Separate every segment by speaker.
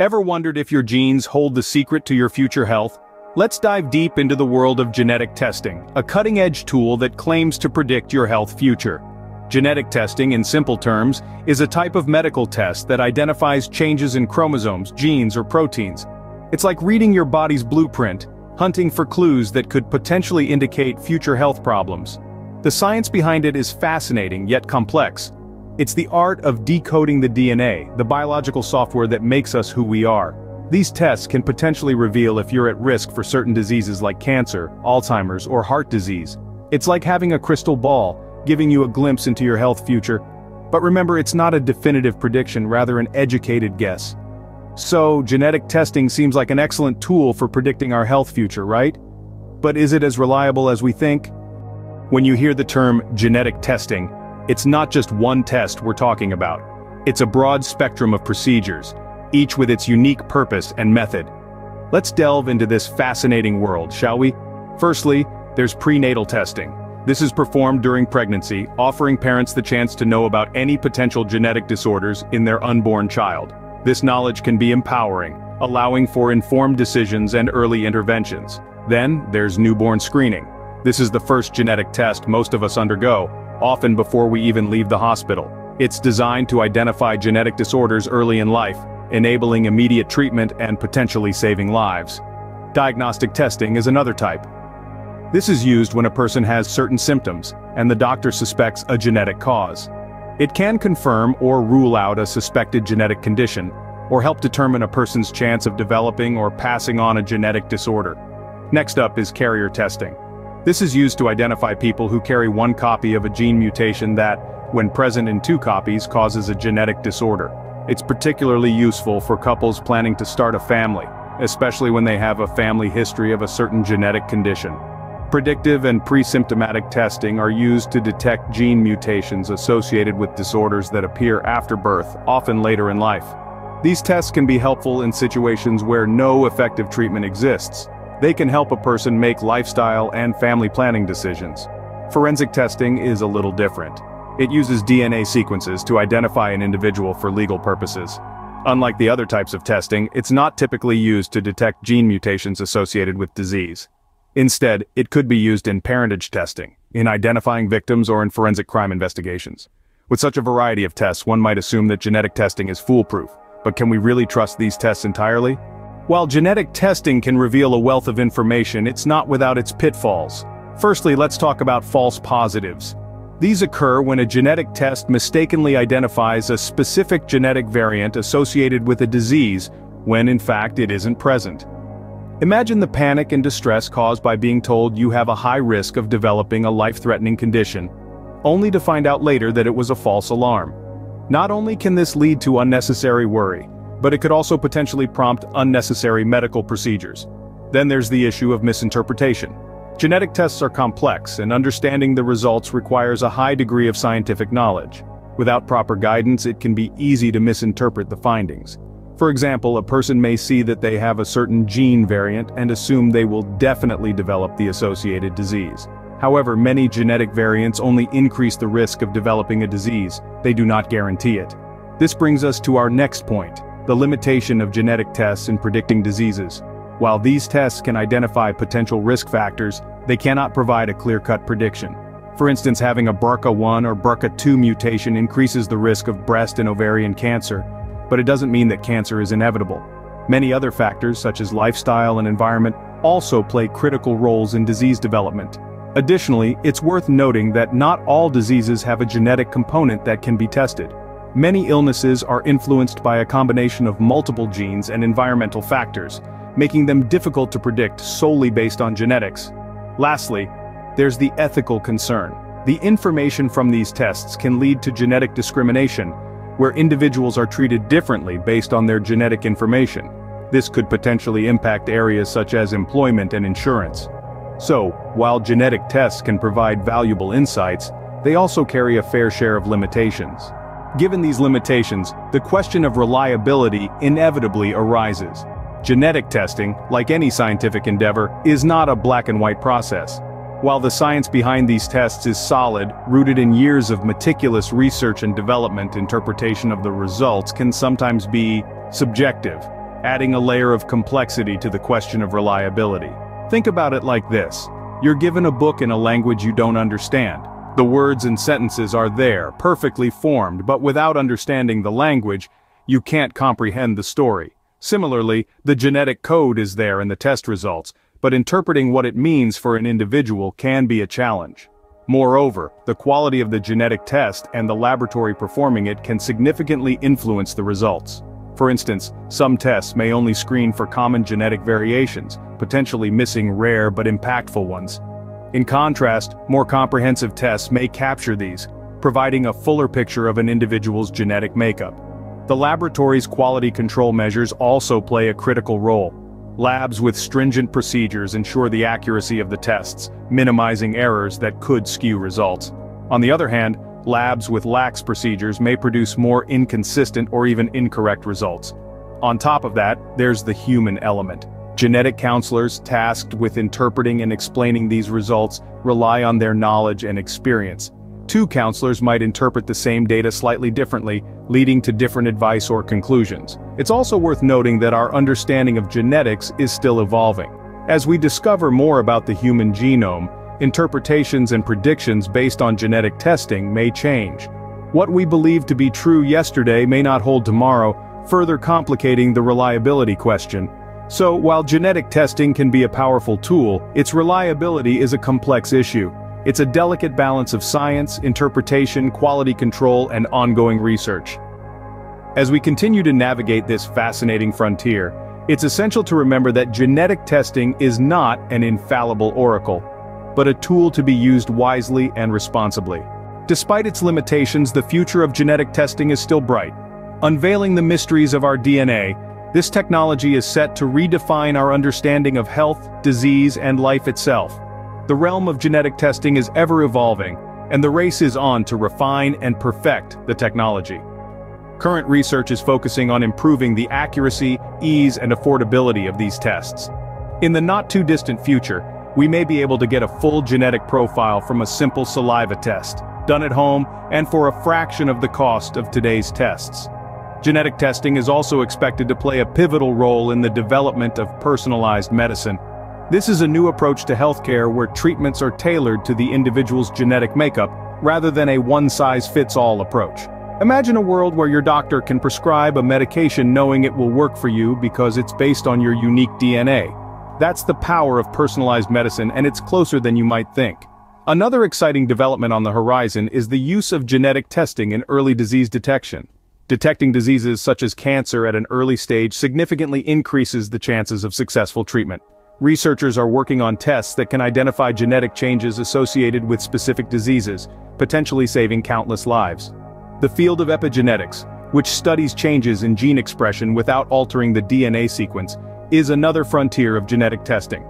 Speaker 1: Ever wondered if your genes hold the secret to your future health? Let's dive deep into the world of genetic testing, a cutting-edge tool that claims to predict your health future. Genetic testing, in simple terms, is a type of medical test that identifies changes in chromosomes, genes, or proteins. It's like reading your body's blueprint, hunting for clues that could potentially indicate future health problems. The science behind it is fascinating yet complex, it's the art of decoding the DNA, the biological software that makes us who we are. These tests can potentially reveal if you're at risk for certain diseases like cancer, Alzheimer's, or heart disease. It's like having a crystal ball, giving you a glimpse into your health future. But remember it's not a definitive prediction, rather an educated guess. So, genetic testing seems like an excellent tool for predicting our health future, right? But is it as reliable as we think? When you hear the term genetic testing, it's not just one test we're talking about. It's a broad spectrum of procedures, each with its unique purpose and method. Let's delve into this fascinating world, shall we? Firstly, there's prenatal testing. This is performed during pregnancy, offering parents the chance to know about any potential genetic disorders in their unborn child. This knowledge can be empowering, allowing for informed decisions and early interventions. Then, there's newborn screening. This is the first genetic test most of us undergo, often before we even leave the hospital. It's designed to identify genetic disorders early in life, enabling immediate treatment and potentially saving lives. Diagnostic testing is another type. This is used when a person has certain symptoms, and the doctor suspects a genetic cause. It can confirm or rule out a suspected genetic condition, or help determine a person's chance of developing or passing on a genetic disorder. Next up is carrier testing. This is used to identify people who carry one copy of a gene mutation that, when present in two copies causes a genetic disorder. It's particularly useful for couples planning to start a family, especially when they have a family history of a certain genetic condition. Predictive and pre-symptomatic testing are used to detect gene mutations associated with disorders that appear after birth, often later in life. These tests can be helpful in situations where no effective treatment exists, they can help a person make lifestyle and family planning decisions. Forensic testing is a little different. It uses DNA sequences to identify an individual for legal purposes. Unlike the other types of testing, it's not typically used to detect gene mutations associated with disease. Instead, it could be used in parentage testing, in identifying victims or in forensic crime investigations. With such a variety of tests one might assume that genetic testing is foolproof, but can we really trust these tests entirely? While genetic testing can reveal a wealth of information, it's not without its pitfalls. Firstly, let's talk about false positives. These occur when a genetic test mistakenly identifies a specific genetic variant associated with a disease, when in fact it isn't present. Imagine the panic and distress caused by being told you have a high risk of developing a life-threatening condition, only to find out later that it was a false alarm. Not only can this lead to unnecessary worry, but it could also potentially prompt unnecessary medical procedures. Then there's the issue of misinterpretation. Genetic tests are complex, and understanding the results requires a high degree of scientific knowledge. Without proper guidance it can be easy to misinterpret the findings. For example, a person may see that they have a certain gene variant and assume they will definitely develop the associated disease. However, many genetic variants only increase the risk of developing a disease, they do not guarantee it. This brings us to our next point, the limitation of genetic tests in predicting diseases. While these tests can identify potential risk factors, they cannot provide a clear-cut prediction. For instance, having a BRCA1 or BRCA2 mutation increases the risk of breast and ovarian cancer, but it doesn't mean that cancer is inevitable. Many other factors, such as lifestyle and environment, also play critical roles in disease development. Additionally, it's worth noting that not all diseases have a genetic component that can be tested. Many illnesses are influenced by a combination of multiple genes and environmental factors, making them difficult to predict solely based on genetics. Lastly, there's the ethical concern. The information from these tests can lead to genetic discrimination, where individuals are treated differently based on their genetic information. This could potentially impact areas such as employment and insurance. So, while genetic tests can provide valuable insights, they also carry a fair share of limitations. Given these limitations, the question of reliability inevitably arises. Genetic testing, like any scientific endeavor, is not a black and white process. While the science behind these tests is solid, rooted in years of meticulous research and development interpretation of the results can sometimes be subjective. adding a layer of complexity to the question of reliability. Think about it like this. You're given a book in a language you don't understand. The words and sentences are there, perfectly formed, but without understanding the language, you can't comprehend the story. Similarly, the genetic code is there in the test results, but interpreting what it means for an individual can be a challenge. Moreover, the quality of the genetic test and the laboratory performing it can significantly influence the results. For instance, some tests may only screen for common genetic variations, potentially missing rare but impactful ones. In contrast, more comprehensive tests may capture these, providing a fuller picture of an individual's genetic makeup. The laboratory's quality control measures also play a critical role. Labs with stringent procedures ensure the accuracy of the tests, minimizing errors that could skew results. On the other hand, labs with lax procedures may produce more inconsistent or even incorrect results. On top of that, there's the human element. Genetic counselors tasked with interpreting and explaining these results rely on their knowledge and experience. Two counselors might interpret the same data slightly differently, leading to different advice or conclusions. It's also worth noting that our understanding of genetics is still evolving. As we discover more about the human genome, interpretations and predictions based on genetic testing may change. What we believe to be true yesterday may not hold tomorrow, further complicating the reliability question. So, while genetic testing can be a powerful tool, its reliability is a complex issue. It's a delicate balance of science, interpretation, quality control, and ongoing research. As we continue to navigate this fascinating frontier, it's essential to remember that genetic testing is not an infallible oracle, but a tool to be used wisely and responsibly. Despite its limitations, the future of genetic testing is still bright. Unveiling the mysteries of our DNA, this technology is set to redefine our understanding of health, disease, and life itself. The realm of genetic testing is ever evolving, and the race is on to refine and perfect the technology. Current research is focusing on improving the accuracy, ease, and affordability of these tests. In the not-too-distant future, we may be able to get a full genetic profile from a simple saliva test, done at home and for a fraction of the cost of today's tests. Genetic testing is also expected to play a pivotal role in the development of personalized medicine. This is a new approach to healthcare where treatments are tailored to the individual's genetic makeup, rather than a one-size-fits-all approach. Imagine a world where your doctor can prescribe a medication knowing it will work for you because it's based on your unique DNA. That's the power of personalized medicine and it's closer than you might think. Another exciting development on the horizon is the use of genetic testing in early disease detection. Detecting diseases such as cancer at an early stage significantly increases the chances of successful treatment. Researchers are working on tests that can identify genetic changes associated with specific diseases, potentially saving countless lives. The field of epigenetics, which studies changes in gene expression without altering the DNA sequence, is another frontier of genetic testing.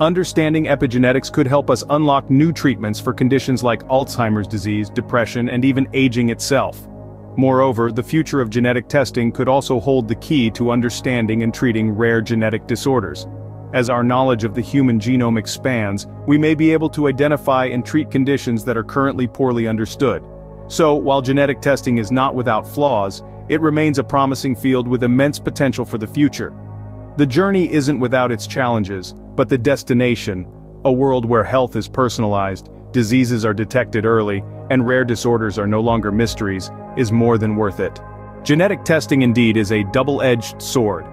Speaker 1: Understanding epigenetics could help us unlock new treatments for conditions like Alzheimer's disease, depression, and even aging itself. Moreover, the future of genetic testing could also hold the key to understanding and treating rare genetic disorders. As our knowledge of the human genome expands, we may be able to identify and treat conditions that are currently poorly understood. So, while genetic testing is not without flaws, it remains a promising field with immense potential for the future. The journey isn't without its challenges, but the destination, a world where health is personalized, diseases are detected early, and rare disorders are no longer mysteries, is more than worth it. Genetic testing indeed is a double-edged sword.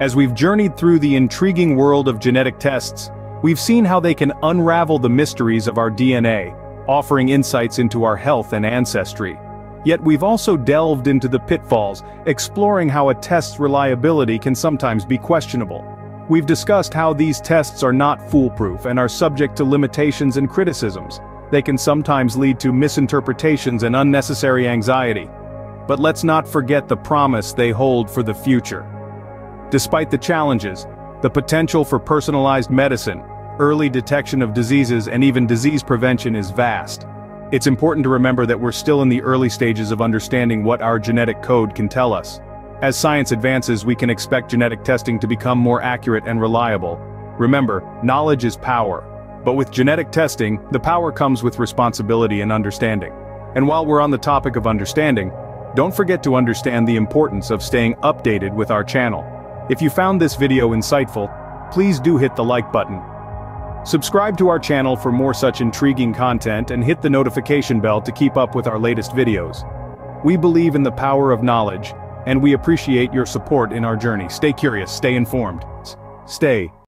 Speaker 1: As we've journeyed through the intriguing world of genetic tests, we've seen how they can unravel the mysteries of our DNA, offering insights into our health and ancestry. Yet we've also delved into the pitfalls, exploring how a test's reliability can sometimes be questionable. We've discussed how these tests are not foolproof and are subject to limitations and criticisms. They can sometimes lead to misinterpretations and unnecessary anxiety. But let's not forget the promise they hold for the future. Despite the challenges, the potential for personalized medicine, early detection of diseases and even disease prevention is vast. It's important to remember that we're still in the early stages of understanding what our genetic code can tell us. As science advances we can expect genetic testing to become more accurate and reliable. Remember, knowledge is power. But with genetic testing, the power comes with responsibility and understanding. And while we're on the topic of understanding, don't forget to understand the importance of staying updated with our channel. If you found this video insightful, please do hit the like button. Subscribe to our channel for more such intriguing content and hit the notification bell to keep up with our latest videos. We believe in the power of knowledge, and we appreciate your support in our journey. Stay curious, stay informed. Stay